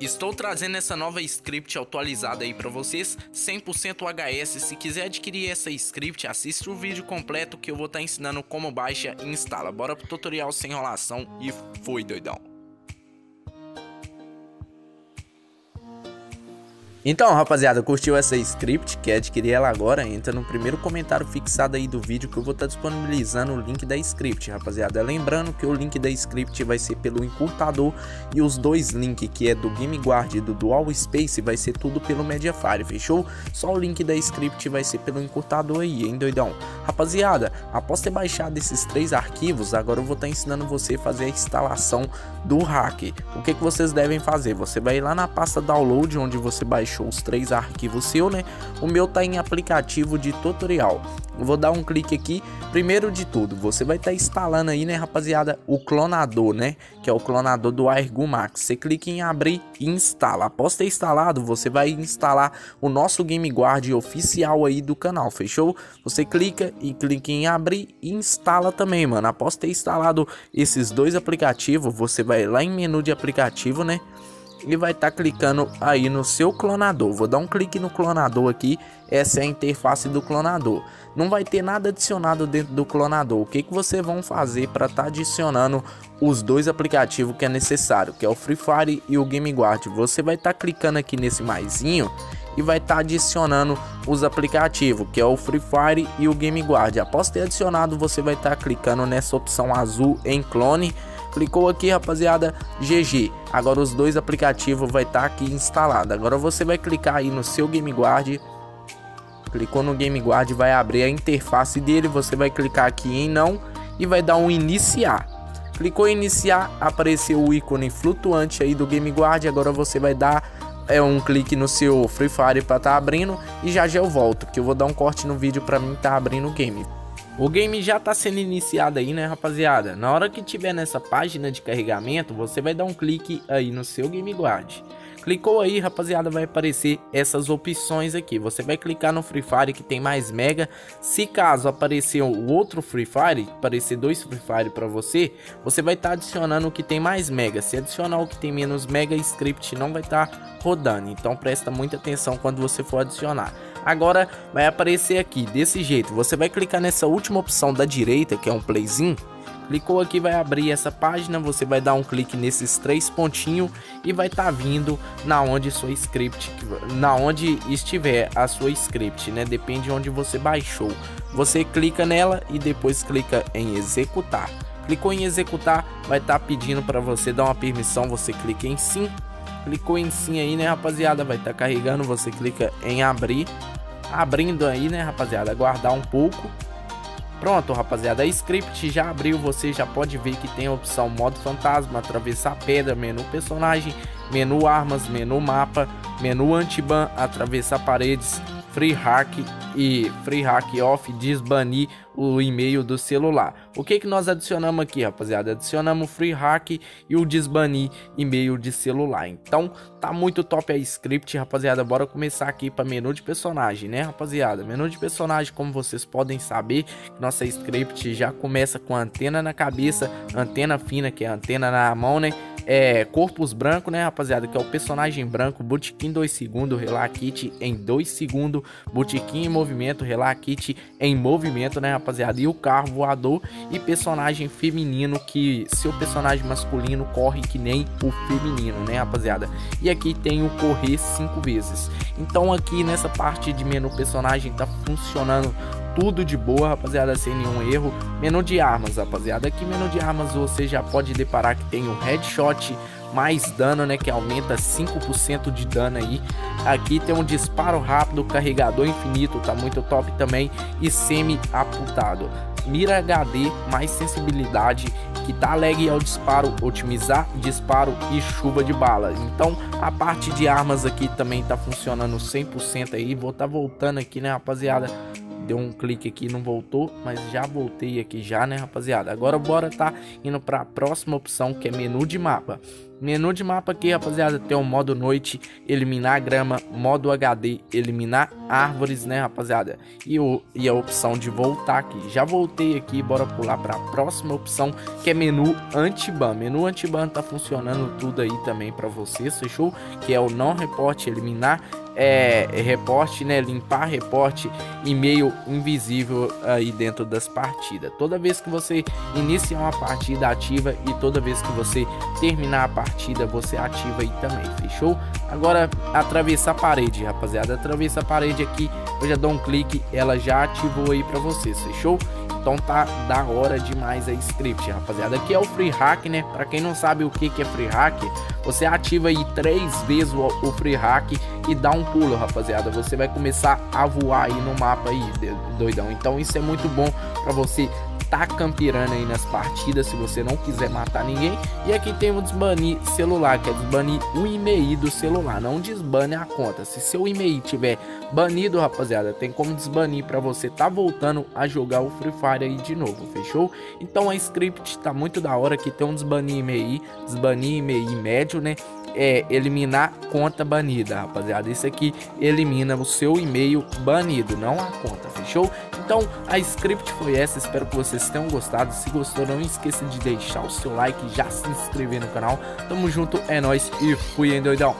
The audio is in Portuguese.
Estou trazendo essa nova script atualizada aí para vocês, 100% HS. Se quiser adquirir essa script, assista o vídeo completo que eu vou estar tá ensinando como baixa e instala. Bora pro tutorial sem enrolação e foi doidão. Então, rapaziada, curtiu essa script? Quer adquirir ela agora? Entra no primeiro comentário fixado aí do vídeo que eu vou estar tá disponibilizando o link da script, rapaziada. Lembrando que o link da script vai ser pelo encurtador e os dois links, que é do GameGuard e do Dual Space, vai ser tudo pelo Mediafire, fechou? Só o link da script vai ser pelo encurtador aí, hein, doidão? Rapaziada, após ter baixado esses três arquivos, agora eu vou estar tá ensinando você a fazer a instalação do hack. O que, que vocês devem fazer? Você vai lá na pasta download, onde você baixou baixou os três arquivos seu, né? O meu tá em aplicativo de tutorial. Vou dar um clique aqui. Primeiro de tudo, você vai estar tá instalando aí, né, rapaziada, o clonador, né? Que é o clonador do Airgun Max. Você clica em abrir e instala. Após ter instalado, você vai instalar o nosso Game Guard oficial aí do canal, fechou? Você clica e clica em abrir e instala também, mano. Após ter instalado esses dois aplicativos, você vai lá em menu de aplicativo, né? E vai estar tá clicando aí no seu clonador. Vou dar um clique no clonador aqui, essa é a interface do clonador. Não vai ter nada adicionado dentro do clonador. O que, que vocês vão fazer para estar tá adicionando os dois aplicativos que é necessário, que é o Free Fire e o Game Guard. Você vai estar tá clicando aqui nesse maisinho e vai estar tá adicionando os aplicativos, que é o Free Fire e o Game Guard. Após ter adicionado, você vai estar tá clicando nessa opção azul em clone Clicou aqui, rapaziada, GG. Agora os dois aplicativos vai estar tá aqui instalado. Agora você vai clicar aí no seu Game Guard. Clicou no Game Guard, vai abrir a interface dele. Você vai clicar aqui em não e vai dar um iniciar. Clicou em iniciar, apareceu o ícone flutuante aí do Game Guard. Agora você vai dar é um clique no seu Free Fire para tá abrindo e já já eu volto, que eu vou dar um corte no vídeo para mim tá abrindo o game. O game já está sendo iniciado aí, né, rapaziada? Na hora que tiver nessa página de carregamento, você vai dar um clique aí no seu Game Guard. Clicou aí, rapaziada, vai aparecer essas opções aqui. Você vai clicar no Free Fire que tem mais mega. Se caso aparecer o outro Free Fire, aparecer dois Free Fire para você, você vai estar tá adicionando o que tem mais mega. Se adicionar o que tem menos mega, script não vai estar tá rodando. Então presta muita atenção quando você for adicionar. Agora vai aparecer aqui desse jeito. Você vai clicar nessa última opção da direita, que é um playzinho. Clicou aqui, vai abrir essa página, você vai dar um clique nesses três pontinhos e vai estar tá vindo na onde sua script, na onde estiver a sua script, né? Depende de onde você baixou. Você clica nela e depois clica em executar. Clicou em executar, vai estar tá pedindo para você dar uma permissão, você clica em sim Clicou em sim aí, né, rapaziada? Vai estar tá carregando, você clica em abrir. Abrindo aí, né, rapaziada? Aguardar um pouco. Pronto, rapaziada, a script já abriu, você já pode ver que tem a opção modo fantasma, atravessar pedra, menu personagem, menu armas, menu mapa, menu anti-ban, atravessar paredes, free hack e free hack off desbanir o e-mail do celular. O que que nós adicionamos aqui, rapaziada? Adicionamos free hack e o desbanir e-mail de celular. Então, tá muito top a script, rapaziada. Bora começar aqui para menu de personagem, né, rapaziada? Menu de personagem, como vocês podem saber, nossa script já começa com antena na cabeça, antena fina, que é antena na mão, né? É, Corpus Branco, né, rapaziada? Que é o personagem branco, Botequim 2 segundos, Relakit em 2 segundos, Botequim em movimento, Relakit em movimento, né, rapaziada? E o carro voador e personagem feminino, que seu personagem masculino corre que nem o feminino, né, rapaziada? E aqui tem o correr 5 vezes. Então aqui nessa parte de menu personagem tá funcionando tudo de boa, rapaziada, sem nenhum erro. Menu de armas, rapaziada. Aqui menu de armas você já pode deparar que tem o headshot mais dano, né, que aumenta 5% de dano aí. Aqui tem um disparo rápido, carregador infinito, tá muito top também e semi apuntado. Mira HD mais sensibilidade, que tá lag ao disparo, otimizar disparo e chuva de bala. Então, a parte de armas aqui também tá funcionando 100% aí. Vou tá voltando aqui, né, rapaziada? Deu um clique aqui não voltou, mas já voltei aqui já, né, rapaziada? Agora bora tá indo para a próxima opção, que é menu de mapa. Menu de mapa aqui, rapaziada, tem o modo noite, eliminar grama, modo HD, eliminar árvores, né, rapaziada? E, o, e a opção de voltar aqui. Já voltei aqui, bora pular para a próxima opção, que é menu anti-ban. Menu anti-ban tá funcionando tudo aí também para vocês, fechou? Que é o não reporte, eliminar é, reporte, né? Limpar reporte e-mail invisível aí dentro das partidas. Toda vez que você inicia uma partida ativa e toda vez que você terminar a partida você ativa aí também, fechou? Agora atravessar a parede, rapaziada, atravessa a parede aqui, eu já dou um clique, ela já ativou aí para vocês, fechou? Então tá da hora demais a script, rapaziada. Aqui é o free hack, né? Para quem não sabe o que que é free hack, você ativa aí três vezes o, o free hack e dá um pulo, rapaziada. Você vai começar a voar aí no mapa aí, doidão. Então isso é muito bom para você tá campirando aí nas partidas se você não quiser matar ninguém. E aqui tem o desbanir celular, que é desbanir o e-mail do celular, não desbane a conta. Se seu e-mail tiver banido, rapaziada, tem como desbanir para você tá voltando a jogar o Free Fire aí de novo, fechou? Então a script tá muito da hora que tem um desbanir e-mail, desbanir e-mail médio, né? é eliminar conta banida, rapaziada. Isso aqui elimina o seu e-mail banido, não a conta, fechou? Então a script foi essa, espero que vocês tenham gostado. Se gostou, não esqueça de deixar o seu like, já se inscrever no canal. Tamo junto, é nóis e fui, hein, doidão.